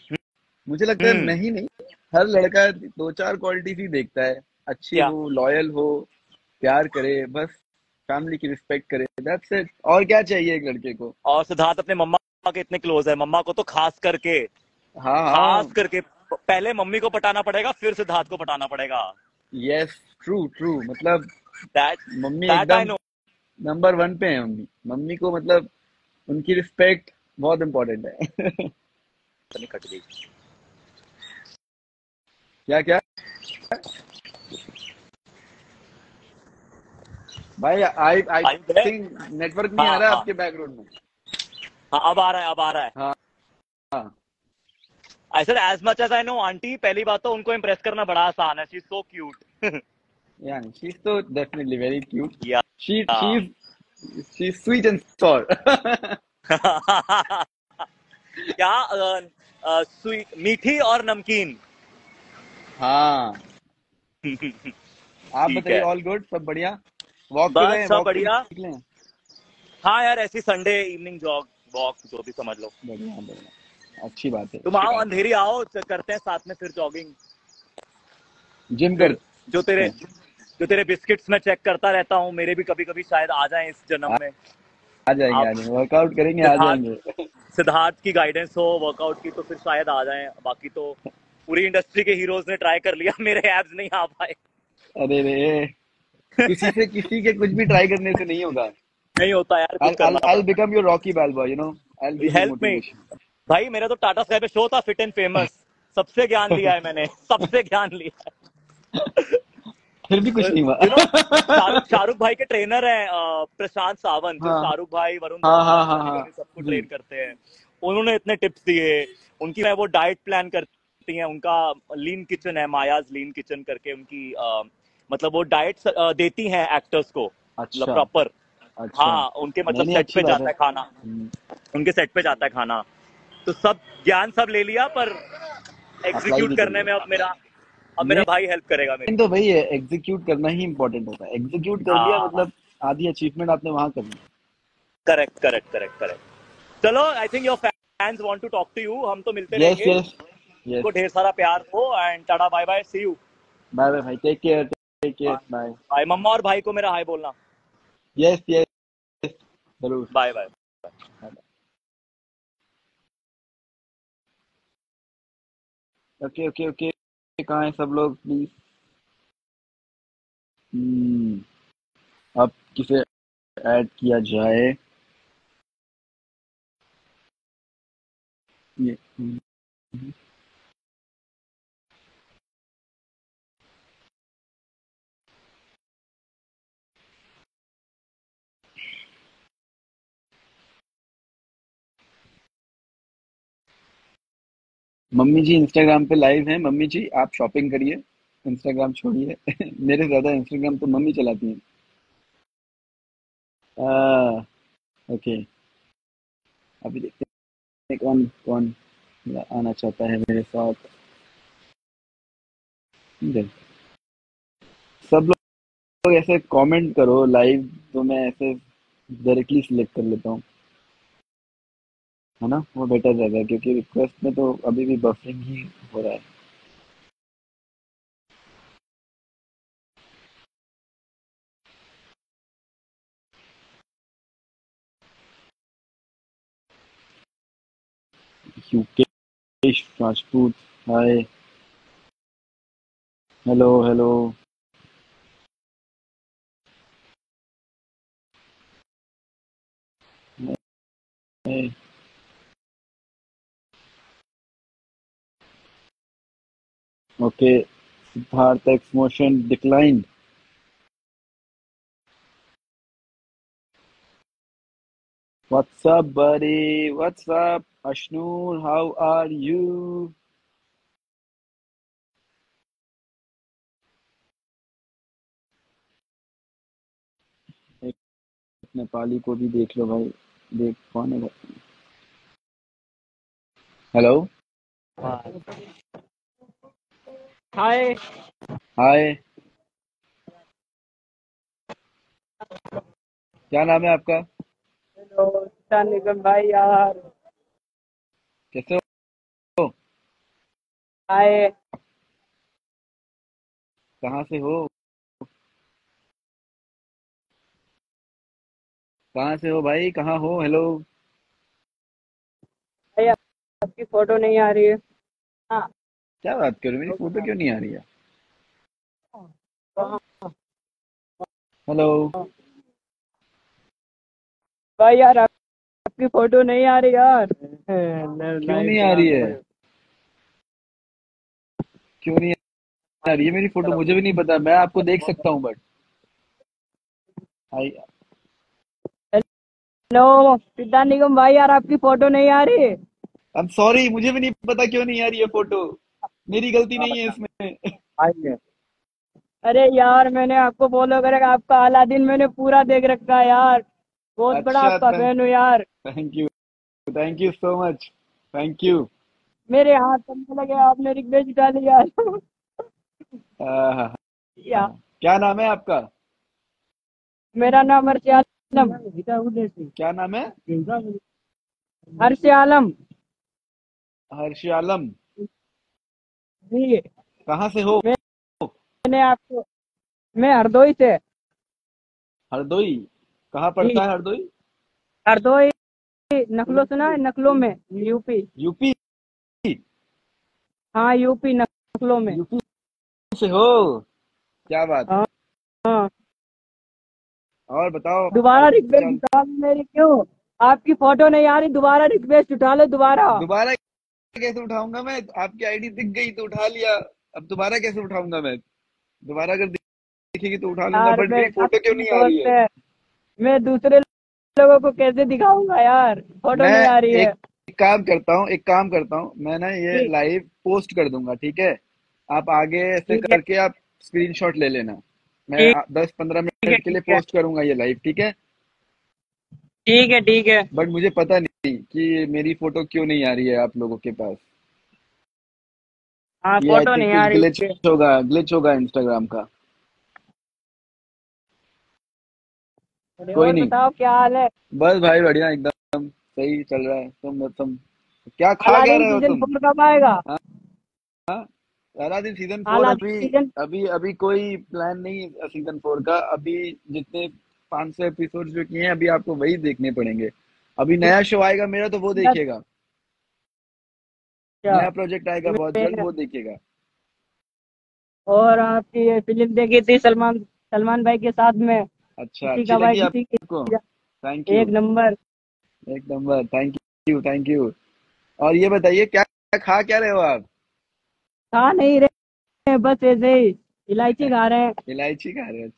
मुझे लगता है हम्म। नहीं नहीं। हर लड़का दो चार क्वालिटीज ही देखता है। अच्छी हो लॉयल हो प्यार करे बस। फैमिली की रिस्पेक्ट करे दैट्स इट और क्या चाहिए एक लड़के को? और सिद्धार्थ अपने मम्मा के इतने क्लोज है। मम्मा को तो खास करके हाँ हाँ। खास करके पहले मम्मी को पटाना पड़ेगा फिर सिद्धार्थ को पटाना पड़ेगा। यस ट्रू ट्रू मतलब दैट मम्मी एकदम नंबर वन पे है मम्मी। मम्मी को मतलब उनकी रिस्पेक्ट बहुत इम्पोर्टेंट है। कट गई क्या क्या? भाई आई आई? थिंक नेटवर्क नहीं आ हाँ, रहा है। आपके बैकग्राउंड में। हाँ अब आ रहा है अब आ रहा है। हाँ। I sir as much as I know aunty पहली बात तो उनको इम्प्रेस करना बड़ा आसान है। She so cute Yeah, she's so definitely very cute. या She हाँ. she's she's sweet and sour. क्या अ, अ, स्वीट मीठी और नमकीन? हाँ। आप बताइए ऑल गुड सब बढ़िया? बस, सब बढ़िया। हाँ यार ऐसी संडे इवनिंग जॉग वॉक जो भी समझ लो। बढ़िया बढ़िया। अच्छी बात है तुम आओ अंधेरी आओ करते हैं साथ में फिर जॉगिंग जिम कर। जो तेरे जो तेरे बिस्किट्स में चेक करता रहता हूँ मेरे भी कभी कभी शायद आ जाएँ इस जन्म में। आ जाएँगे आ जाएँगे। वर्कआउट करेंगे आ सिद्धार्थ- जाएँगे। सिद्धार्थ की गाइडेंस हो वर्कआउट की तो फिर शायद आ जाए। बाकी तो पूरी इंडस्ट्री के हीरोज ने ट्राई कर लिया मेरे एब्स नहीं आ पाए। अरे रे। किसी से किसी के कुछ भी ट्राई करने से नहीं होगा नहीं होता यार Rocky Balboa, you know. I'll be your Help me. motivation. भाई मेरा तो टाटा स्काई पे शो था फिट एंड फ़ेमस सबसे ज्ञान लिया है मैंने सबसे ज्ञान लिया है फिर भी कुछ नहीं हुआ You know, शाहरुख शाहरुख भाई के ट्रेनर हैं प्रशांत सावंत हाँ। शाहरुख भाई वरुण हाँ, हाँ, हाँ, हाँ। सबको ट्रेन करते हैं उन्होंने इतने टिप्स दिए उनकी मैं वो डाइट प्लान करती हैं उनका लीन किचन है मायाज लीन किचन करके उनकी मतलब वो डाइट देती हैं एक्टर्स को मतलब अच्छा। प्रॉपर अच्छा। हाँ उनके मतलब सेट पे जाता है। खाना। हम्म, उनके सेट पे जाता है खाना। तो सब ज्ञान सब ले लिया पर एग्जीक्यूट करने में अब मेरा अब मेरा भाई हेल्प करेगा मेरी तो है एग्जीक्यूट करना ही इम्पोर्टेंट होता है। एग्जीक्यूट कर लिया हाँ। मतलब आधी अचीवमेंट आपने वहाँ कर ली। करेक्ट करेक्ट करेक्ट करेक्ट चलो I think your fans want to talk to you हम तो मिलते रहेंगे। यस यस ढेर सारा प्यार हो and tata bye bye see you bye bye भाई take care bye bye mama और भाई को मेरा हाय बोलना। यस यस ज़रूर। Bye bye okay okay okay कहाँ है सब लोग प्लीज़ हम्म अब किसे ऐड किया जाए? ये हम्म, मम्मी जी इंस्टाग्राम पे लाइव हैं। मम्मी जी, आप शॉपिंग करिए। इंस्टाग्राम छोड़िए। मेरे ज़्यादा इंस्टाग्राम तो मम्मी चलाती हैं। ओके अभी देखते हैं कौन कौन आना चाहता है मेरे साथ। सब लोग ऐसे कमेंट करो। लाइव तो मैं ऐसे डायरेक्टली सिलेक्ट कर लेता हूँ। है ना? वो बेटर रहेगा, क्योंकि रिक्वेस्ट में तो अभी भी बफरिंग ही हो रहा है। Yukesh Rajput hi hello hello Hey. Okay, Siddharth X motion declined. What's up, buddy? What's up, Ashnur? How are you? Nepali को भी देख लो भाई देख कौन है हेलो हाय। हाय। क्या नाम है आपका? हेलो निगम भाई यार। कैसे हो? हाय। कहाँ से हो? कहाँ से हो भाई? कहाँ हो? हेलो। भाई आपकी फ़ोटो नहीं आ रही है। हाँ। क्या बात कर रहे मेरी फ़ोटो क्यों नहीं आ रही है? हेलो भाई यार आपकी फ़ोटो नहीं आ रही यार। क्यों नहीं आ रही है? क्यों नहीं आ रही है मेरी फ़ोटो? मुझे भी नहीं पता। मैं आपको देख सकता हूँ बट हेलो सिद्धार्थ निगम भाई यार आपकी फ़ोटो नहीं आ रही। आई एम सॉरी मुझे भी नहीं पता क्यों नहीं आ रही है फ़ोटो। मेरी गलती नहीं है इसमें। अरे यार मैंने आपको फॉलो करेगा आपका आला दिन मैंने पूरा देख रखा है यार। बहुत अच्छा, बड़ा आपका फ़ैन हूँ यार। Thank you thank you so much thank you मेरे हाथ चलने लगे आपने रिक्वेस्ट डाली यार। आ, या। क्या नाम है आपका? मेरा नाम हर्ष आलम। क्या नाम है? हर्ष आलम। हर्ष आलम। जी कहाँ से हो? मैंने आपको मैं हरदोई से। हरदोई? कहाँ पड़ता है हरदोई? हरदोई नकलो सुना है? नकलो में यूपी। यूपी? हाँ यूपी नकलो में। यूपी से हो? क्या बात हाँ। हाँ। और बताओ दोबारा रिक्वेस्ट मेरी क्यों? आपकी फ़ोटो नहीं आ रही। दोबारा रिक्वेस्ट उठा लो दोबारा। दोबारा कैसे उठाऊँगा मैं? आपकी आईडी दिख गई तो उठा लिया। अब दोबारा कैसे उठाऊँगा मैं? दोबारा अगर दिखेगी तो उठा लूँगा बट मेरी फ़ोटो क्यों नहीं आ रही है। मैं दूसरे लोगों को कैसे दिखाऊँगा यार? फ़ोटो नहीं आ रही है। एक, एक काम करता हूँ एक काम करता हूँ मैं ना ये लाइव पोस्ट कर दूँगा ठीक है? आप आगे ऐसे करके आप स्क्रीनशॉट ले लेना। मैं दस पंद्रह मिनट के लिए पोस्ट करूँगा ये लाइव ठीक है? ठीक है ठीक है। बट मुझे पता नहीं कि मेरी फ़ोटो क्यों नहीं आ रही है आप लोगों के पास। हाँ फ़ोटो नहीं आ रही ग्लिच होगा ग्लिच होगा इंस्टाग्राम का। कोई नहीं। बताओ क्या हाल है? बस भाई बढ़िया एकदम सही चल रहा है तुम तुम क्या खा क्या रहे हो तुम? कब आएगा? सीज़न फोर अभी सीजन- अभी अभी कोई प्लान नहीं है सीज़न फोर का। अभी जितने 500 एपिसोड जो किए हैं अभी आपको वही देखने पड़ेंगे। अभी नया शो आएगा मेरा तो वो देखेगा नया प्रोजेक्ट आएगा बहुत जल्द वो देखेगा और आपकी फ़िल्म देखी थी सलमान सलमान भाई के साथ में? अच्छा थैंक एक नंबर। एक number. Thank you thank you और ये बताइए क्या खा क्या रहे हो आप? खा नहीं रहे बस ऐसे ही इलायची खा रहे हैं। इलायची खा रहे हो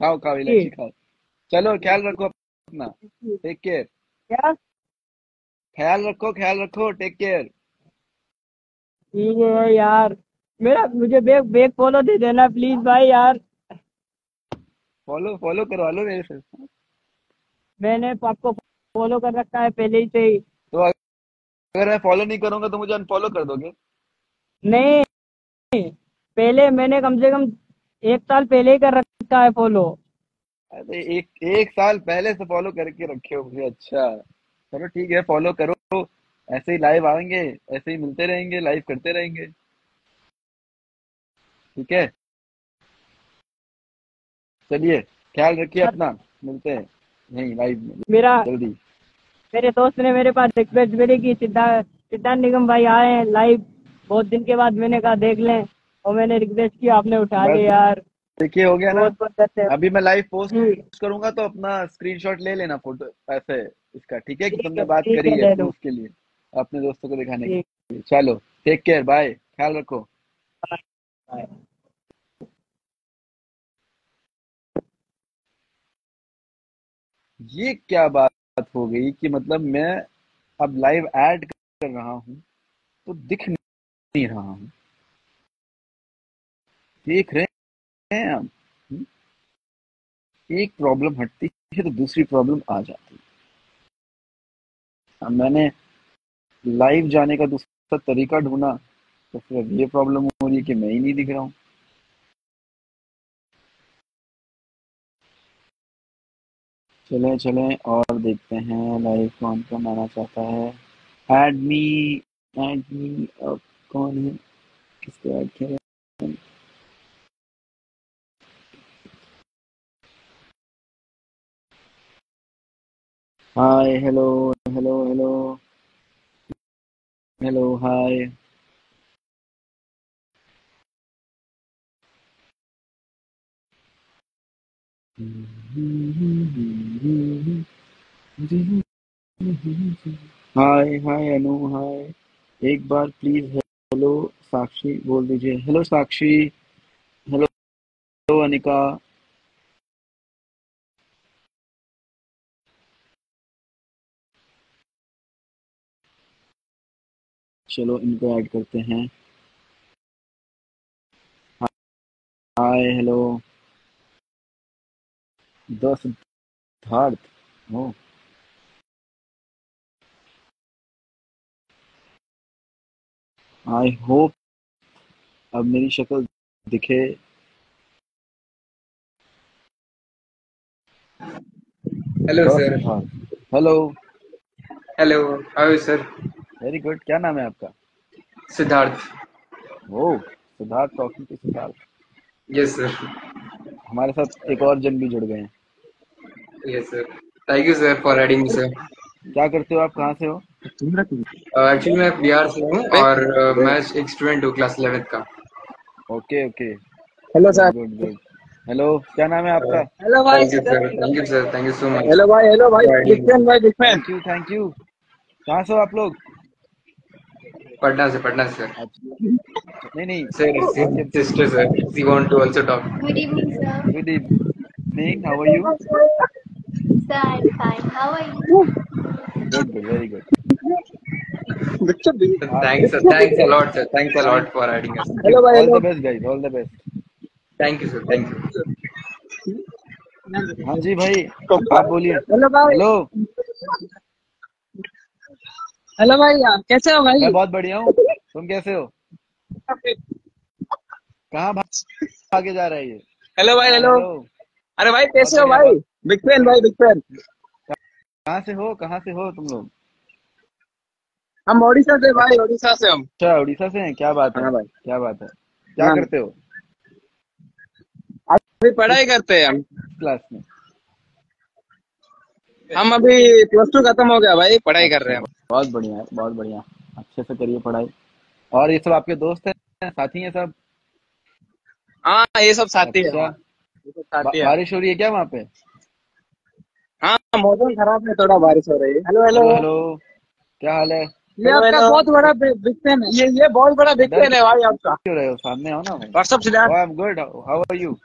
खाओ खाओ इलायची खाओ। चलो ख्याल रखो अपना। टेक केयर क्या? ख्याल रखो ख्याल रखो। टेक केयर ठीक है यार। मेरा मुझे बैग बैग फॉलो दे देना प्लीज़ भाई यार। फॉलो फॉलो करवा लो मेरे से। मैंने आपको फॉलो कर रखा है पहले ही से ही। तो अगर मैं फॉलो नहीं करूँगा तो मुझे अनफॉलो कर दोगे? नहीं। पहले मैंने कम से कम एक साल पहले ही कर रखा है फॉलो अरे एक एक साल पहले से फॉलो करके रखे हो मुझे अच्छा। चलो ठीक है फॉलो करो। ऐसे ही लाइव आएँगे ऐसे ही मिलते रहेंगे लाइव करते रहेंगे। ठीक है? चलिए ख्याल रखिए अपना। मिलते हैं। नहीं लाइव में। मेरा जल्दी। मेरे दोस्त ने मेरे पास रिक्वेस्ट भेजी कि सिद्धार्थ सिद्धार्थ निगम भाई आए हैं लाइव बहुत दिन के बाद मैंने कहा देख लें। और मैंने रिक्वेस्ट किया आपने उठा लिया यार। देखिए हो गया ना? अभी मैं लाइव पोस्ट करूँगा तो अपना स्क्रीनशॉट ले लेना फ़ोटो ऐसे इसका ठीक है? कि तुमने बात करी है, है ले लो। प्रूफ के लिए अपने दोस्तों को दिखाने के लिए। चलो टेक केयर बाय ख्याल रखो। है। ये क्या बात हो गई कि मतलब मैं अब लाइव ऐड कर रहा हूँ तो दिख नहीं रहा हूँ। देख रहे हम्म? एक प्रॉब्लम हटती है तो दूसरी प्रॉब्लम आ जाती है। मैंने लाइव जाने का दूसरा तरीका ढूंढा तो फिर अब ये प्रॉब्लम हो रही है कि मैं ही नहीं दिख रहा हूँ। चलें चलें और देखते हैं लाइव कौन कौन आना चाहता है। ऐड मी ऐड मी अब कौन है? किसको ऐड किया जाए? Hi hello hello hello hello hi hi hi Anu hi एक बार प्लीज़ हेलो साक्षी बोल दीजिए। Hello Sakshi. Hello hello Anika चलो इनको ऐड करते हैं। Hi hello. The Siddharth oh. I hope अब मेरी शक्ल दिखे। Hello. Siddharth hello are you, sir? Very good क्या नाम है आपका? Siddharth. Oh Siddharth talking to Siddharth. Yes, sir. हमारे साथ एक और जन भी जुड़ गए हैं। Sir. Thank you, sir, for adding me, sir. क्या करते हो आप? कहाँ से हो? Uh, मैं बिहार से हूँ और uh, मैं एक स्टूडेंट हूँ क्लास 11th का। Okay okay hello sir good good hello क्या नाम है आपका? हेलो भाई thank you sir thank you sir thank you so much hello भाई हेलो भाई थैंक यू थैंक यू कहाँ से हो आप लोग? पटना से पटना से। सर नहीं। नहीं sir sister sir she want to also talk Good evening, sir. Good evening how are you Sir, I'm fine. How are you? Good good very good thanks sir thanks a lot sir thanks a lot for adding us hello भाई all hello the best guys all the best thank you sir thank you हाँ जी भाई। आप बोलिए। हेलो भाई हेलो हेलो भाई कैसे हो भाई? मैं बहुत बढ़िया हूँ। तुम कैसे हो? कहाँ भाग भागे जा रहा है ये? हेलो भाई हाँ, हेलो। अरे भाई कैसे हो भाई? बिग फ़ैन भाई बिग फ़ैन कहाँ से हो? कहाँ से हो तुम लोग? हम ओडिशा से भाई ओडिशा से हम। अच्छा उड़ीसा से हैं? क्या बात है हाँ भाई। क्या बात है। क्या हाँ। करते हो? अभी पढ़ाई करते हैं हम। क्लास में। हम अभी प्लस टू खत्म हो गया भाई पढ़ाई कर रहे हैं बहुत बढ़िया है बहुत बढ़िया। अच्छे से करिए पढ़ाई। और ये सब आपके दोस्त हैं? साथी हैं सब? हाँ ये सब साथी है अच्छा। साथी है। बारिश हो रही है क्या वहाँ पे? हाँ मौसम खराब है थोड़ा बारिश हो रही है। Hello hello. क्या हाल है? ये आपका बहुत बड़ा बिग फ़ैन है। ये ये बहुत बड़ा बिग फ़ैन है भाई आपका। क्यों रहे हो? सामने आओ ना भाई। What's up Siddharth I am good how are you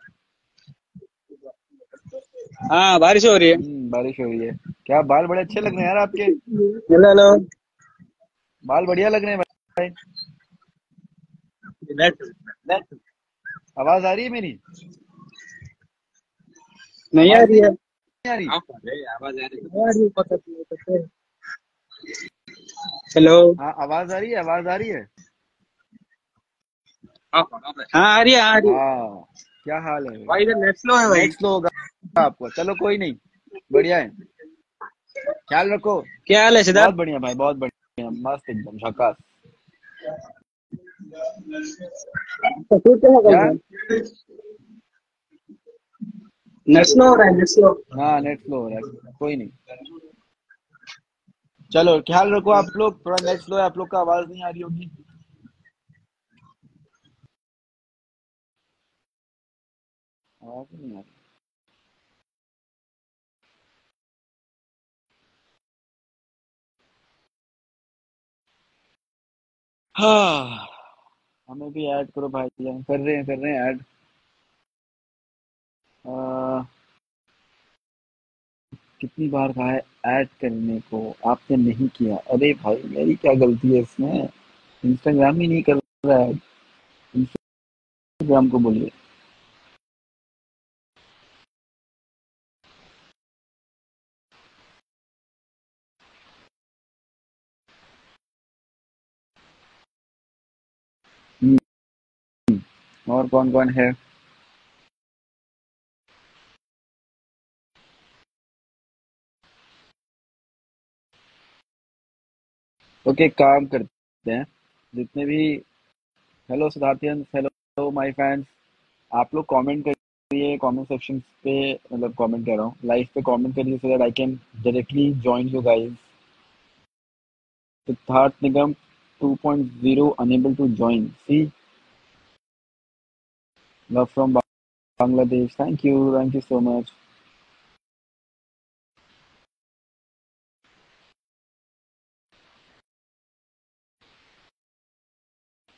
हाँ बारिश हो रही है। बारिश हो रही है। क्या बाल बड़े अच्छे लग रहे हैं यार आपके? हेलो हेलो बाल बढ़िया लग रहे हैं भाई। आवाज़ आ रही है मेरी? नहीं आ रही है। आ रही? आवाज़ आ रही है। हेलो। हाँ आवाज़ आ रही है आवाज़ आ रही है। हाँ आ रही है आ रही है। हाँ क्या हाल है? भाई इधर नेट स्लो है भाई। नेट स्लो होगा। आपको चलो कोई नहीं। बढ़िया है। ख्याल रखो। क्या हाल है बहुत सिद्धार्थ बढ़िया भाई बहुत बढ़िया। मस्त एकदम तो हैं नेट स्लो हो रहा है नेट स्लो। हाँ नेट स्लो हो रहा है। कोई नहीं। चलो ख्याल रखो आप लोग। थोड़ा नेट स्लो है आप लोग का आवाज़ नहीं आ रही होगी। आवाज़ नहीं आ रही। हाँ। हमें भी ऐड करो भाई जान कर रहे हैं, कर रहे हैं ऐड। कितनी बार कहा है ऐड करने को? आपने नहीं किया। अरे भाई, मेरी क्या गलती है इसमें? इंस्टाग्राम ही नहीं कर रहा है। इंस्टाग्राम को बोलिए। और कौन कौन है? ओके okay, काम करते हैं। जितने भी hello Siddharthian hello my fans आप लोग कमेंट करिए कमेंट सेक्शन पे मतलब कमेंट कर रहा हूँ। लाइव पे कमेंट करिए so that I can directly join you guys Siddharth Nigam 2.0 unable to join see love from bangladesh thank you thank you so much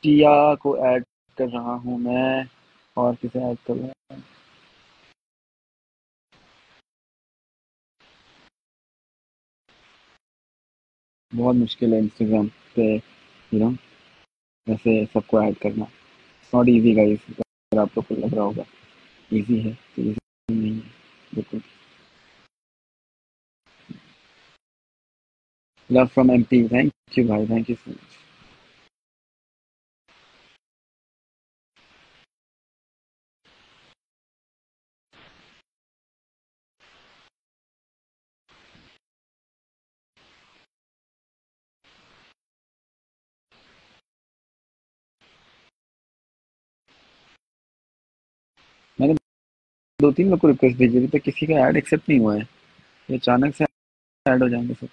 Tiya को ऐड कर रहा हूँ मैं और किसे ऐड कर रहा हूँ बहुत मुश्किल है इंस्टाग्राम पे यू नो ऐसे सबको ऐड करना। नॉट इजी गाइस अगर आप लोग को लग रहा होगा। इजी है तो इजी नहीं है, बिल्कुल। Love from MP thank you भाई थैंक यू सो मच मैंने दो तीन लोग को रिक्वेस्ट भेजी, अभी तक किसी का ऐड एक्सेप्ट नहीं हुआ है। ये अचानक से ऐड हो जाएँगे सब।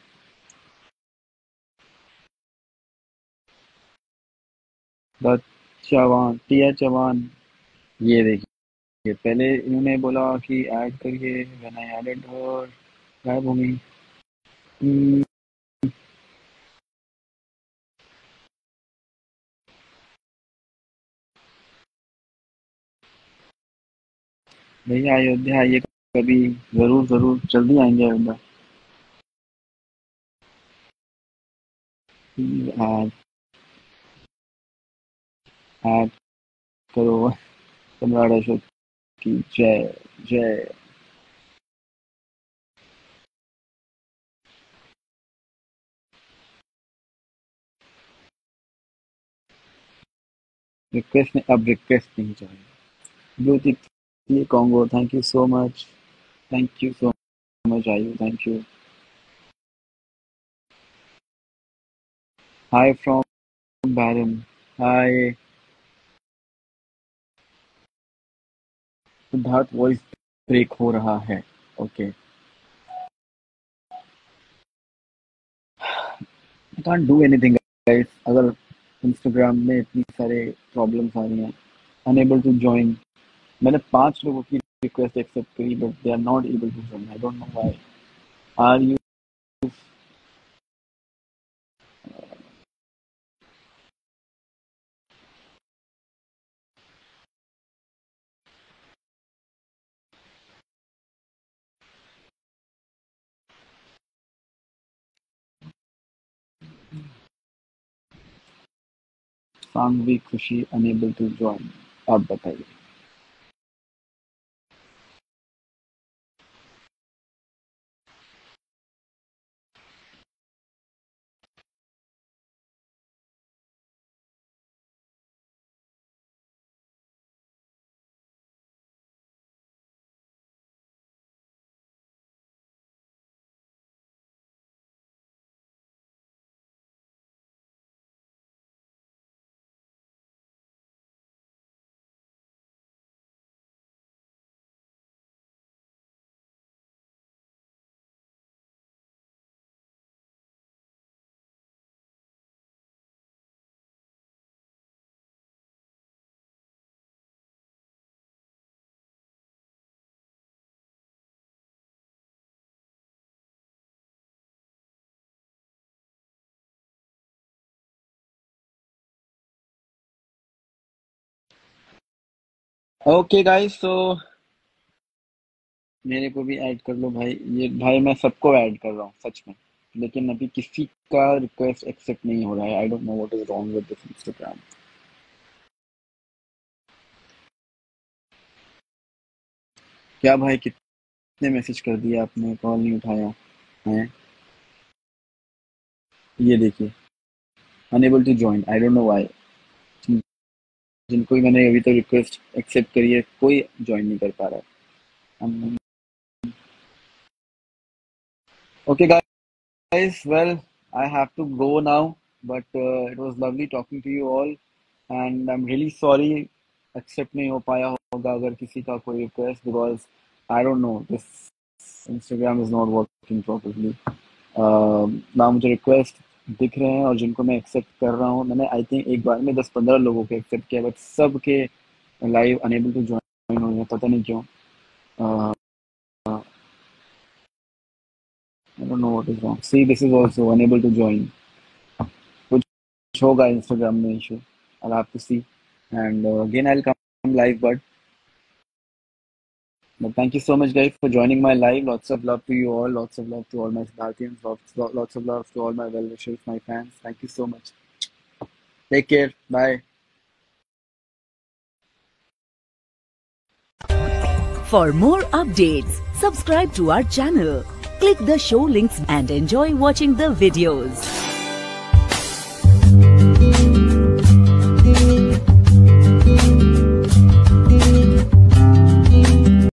चौहान टिया चौहान ये देखिए, पहले इन्होंने बोला कि ऐड करिए हर गायब हो गई। भैया अयोध्या आइए कभी ज़रूर ज़रूर जल्दी आएँगे अयोध्या। ऐड ऐड करो सम्राट अशोक की जय जय। रिक्वेस्ट नहीं, अब रिक्वेस्ट नहीं चाहिए। ब्लूटिक ये Congo thank you so much thank you so much Ayu thank you hi from Bahrain hi Siddharth voice break हो रहा है. Okay I can't do anything guys अगर इंस्टाग्राम में इतनी सारे प्रॉब्लम्स आ रही हैं अनेबल टू जॉइन मैंने पाँच लोगों की रिक्वेस्ट एक्सेप्ट करी but they are not able to join I don't know why are you Khushi unable to join आप बताइए। ओके गाइस सो मेरे को भी ऐड कर लो भाई। ये भाई, मैं सबको ऐड कर रहा हूँ, सच में। लेकिन अभी किसी का रिक्वेस्ट एक्सेप्ट नहीं हो रहा है। I don't know what is wrong with this Instagram क्या भाई, कितने मैसेज कर दिए आपने? कॉल नहीं उठाया। है? ये देखिए। Unable to join I don't know why जिनको भी मैंने अभी तो रिक्वेस्ट एक्सेप्ट करी है, कोई ज्वाइन नहीं कर पा रहा है। Okay guys well I have to go now but it was lovely talking to you all and I am really sorry accept नहीं हो पाया होगा अगर किसी का कोई request because I don't know this Instagram is not working properly ना मुझे रिक्वेस्ट दिख रहे हैं और जिनको मैं एक्सेप्ट कर रहा हूँ। मैंने आई थिंक एक बार में दस पंद्रह लोगों को एक्सेप्ट किया बट सब के लाइव अनेबल टू ज्वाइन हुए हैं, पता नहीं क्यों। होगा इंस्टाग्राम में इशू अगर आप see and again I come live but but thank you so much, guys, for joining my live. Lots of love to you all. Lots of love to all my Siddharthians. Lots, lots of love to all my well wishers, my fans. Thank you so much. Take care. Bye. For more updates, subscribe to our channel, click the show links and enjoy watching the videos.